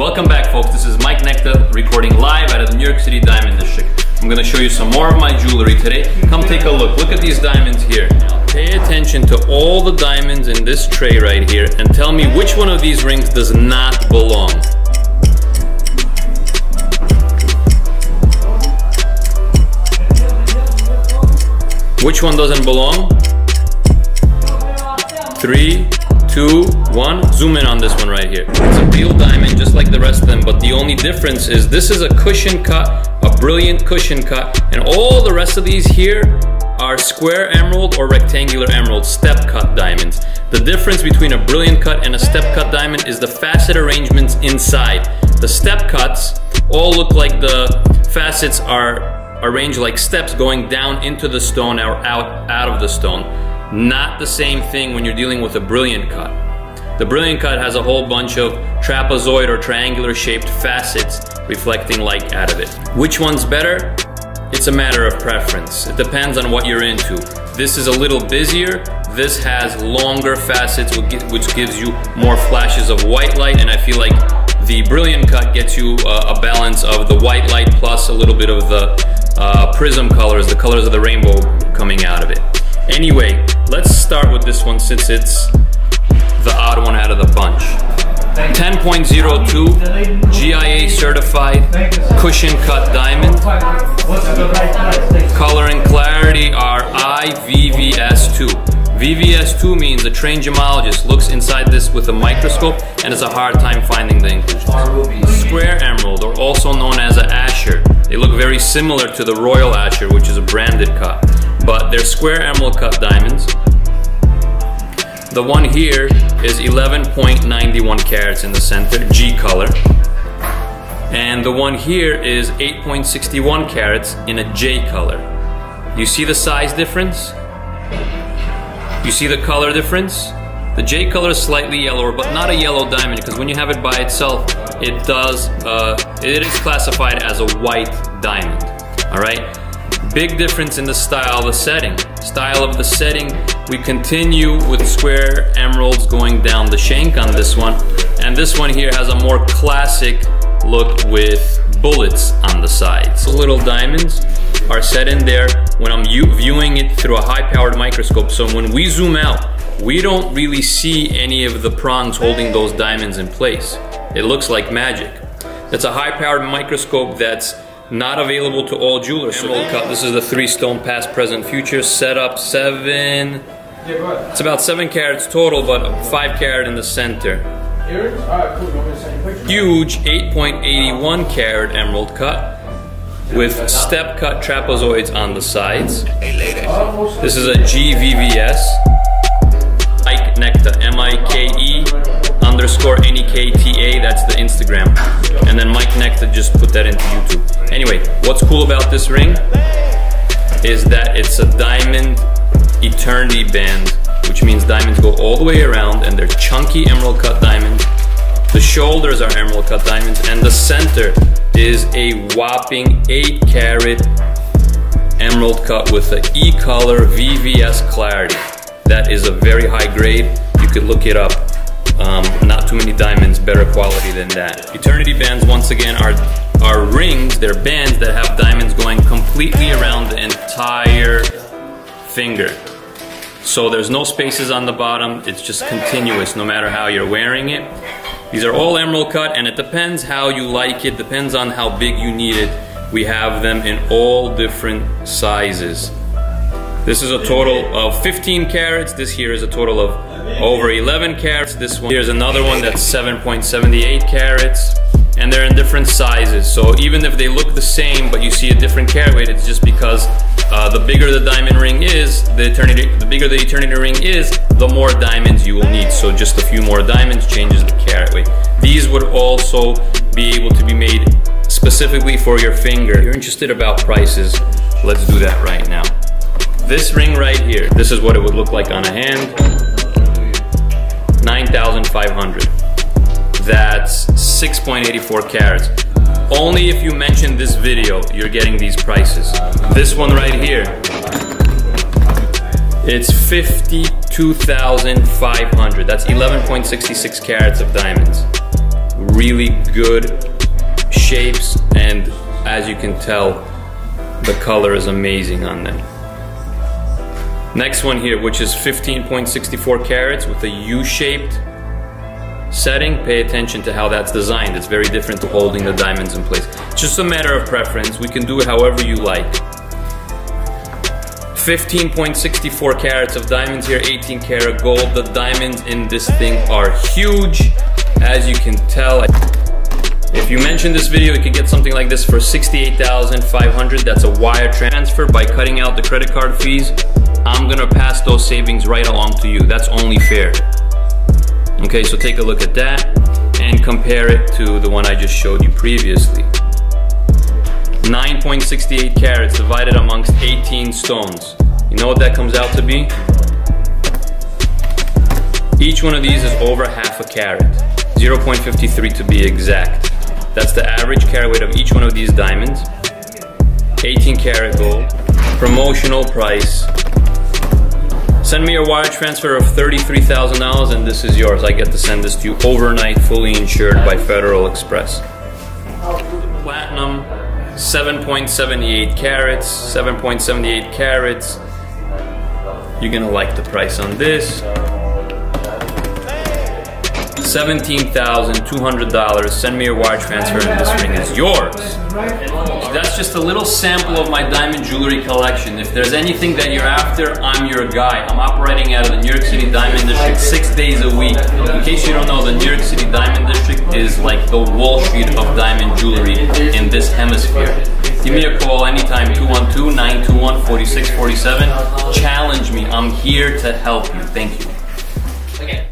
Welcome back folks, this is Mike Nekta recording live out of the New York City Diamond District. I'm gonna show you some more of my jewelry today. Come take a look, look at these diamonds here. Pay attention to all the diamonds in this tray right here and tell me which one of these rings does not belong. Which one doesn't belong? Three, two, one. Zoom in on this one right here. It's a real diamond just like the rest of them, but the only difference is this is a cushion cut, a brilliant cushion cut, and all the rest of these here are square emerald or rectangular emerald step cut diamonds. The difference between a brilliant cut and a step cut diamond is the facet arrangements inside. The step cuts all look like the facets are arranged like steps going down into the stone or out, out of the stone. Not the same thing when you're dealing with a brilliant cut. The brilliant cut has a whole bunch of trapezoid or triangular shaped facets reflecting light out of it. Which one's better? It's a matter of preference. It depends on what you're into. This is a little busier. This has longer facets, which gives you more flashes of white light, and I feel like the brilliant cut gets you a balance of the white light plus a little bit of the uh, prism colors, the colors of the rainbow coming out of it. Anyway, let's start with this one since it's the odd one out of the bunch. 10.02 GIA certified cushion cut diamond. Color and clarity are IVVS2. VVS2 means a trained gemologist looks inside this with a microscope and has a hard time finding the inclusions. Square emerald, or also known as an Asscher. They look very similar to the Royal Asscher, which is a branded cut, but they're square emerald cut diamonds. The one here is 11.91 carats in the center, G color. And the one here is 8.61 carats in a J color. You see the size difference? You see the color difference? The J color is slightly yellower, but not a yellow diamond because when you have it by itself, it does, uh, it is classified as a white diamond, all right? Big difference in the style of the setting. Style of the setting, we continue with square emeralds going down the shank on this one, and this one here has a more classic look with bullets on the sides. The little diamonds are set in there when I'm viewing it through a high-powered microscope. So when we zoom out, we don't really see any of the prongs holding those diamonds in place. It looks like magic. It's a high-powered microscope that's not available to all jewelers. So cut. This is the three stone past, present, future setup. Seven. It's about seven carats total, but five carat in the center. Huge 8.81 carat emerald cut with step cut trapezoids on the sides. This is a GVVS. Mike Nekta, M-I-K-E underscore N-E-K-T-A, that's the Instagram. And then Mike Nekta just put that into YouTube. Anyway, what's cool about this ring is that it's a diamond eternity band which means diamonds go all the way around and they're chunky emerald cut diamonds. The shoulders are emerald cut diamonds and the center is a whopping 8 carat emerald cut with an E-color VVS clarity. That is a very high grade. You could look it up. Um, not too many diamonds, better quality than that. Eternity bands, once again, are, are rings. They're bands that have diamonds going completely around the entire finger. So there's no spaces on the bottom, it's just continuous no matter how you're wearing it. These are all emerald cut and it depends how you like it, depends on how big you need it. We have them in all different sizes. This is a total of 15 carats. This here is a total of over 11 carats. This one, here's another one that's 7.78 carats and they're in different sizes. So even if they look the same, but you see a different carat weight, it's just because uh, the bigger the diamond ring is, the eternity, the bigger the eternity ring is, the more diamonds you will need. So just a few more diamonds changes the carat weight. These would also be able to be made specifically for your finger. If you're interested about prices, let's do that right now. This ring right here, this is what it would look like on a hand. 9,500. That's 6.84 carats. Only if you mention this video, you're getting these prices. This one right here, it's 52,500. That's 11.66 carats of diamonds. really good shapes and as you can tell the color is amazing on them. Next one here which is 15.64 carats with a U-shaped setting, pay attention to how that's designed. It's very different to holding the diamonds in place. It's just a matter of preference. We can do it however you like. 15.64 carats of diamonds here, 18 karat gold. The diamonds in this thing are huge. As you can tell, if you mention this video, you could get something like this for 68,500. That's a wire transfer by cutting out the credit card fees. I'm gonna pass those savings right along to you. That's only fair. Okay, so take a look at that and compare it to the one I just showed you previously. 9.68 carats divided amongst 18 stones. You know what that comes out to be? Each one of these is over half a carat. 0.53 to be exact. That's the average carat weight of each one of these diamonds. 18 karat gold. Promotional price Send me a wire transfer of $33,000 and this is yours. I get to send this to you overnight, fully insured by Federal Express. Platinum, 7.78 carats, 7.78 carats. You're gonna like the price on this. $17,200. Send me a wire transfer and this ring is yours. That's just a little sample of my diamond jewelry collection. If there's anything that you're after, I'm your guy. I'm operating out of the New York City Diamond District six days a week. In case you don't know, the New York City Diamond District is like the Wall Street of diamond jewelry in this hemisphere. Give me a call anytime, 212-921-4647. Challenge me. I'm here to help you. Thank you. Again.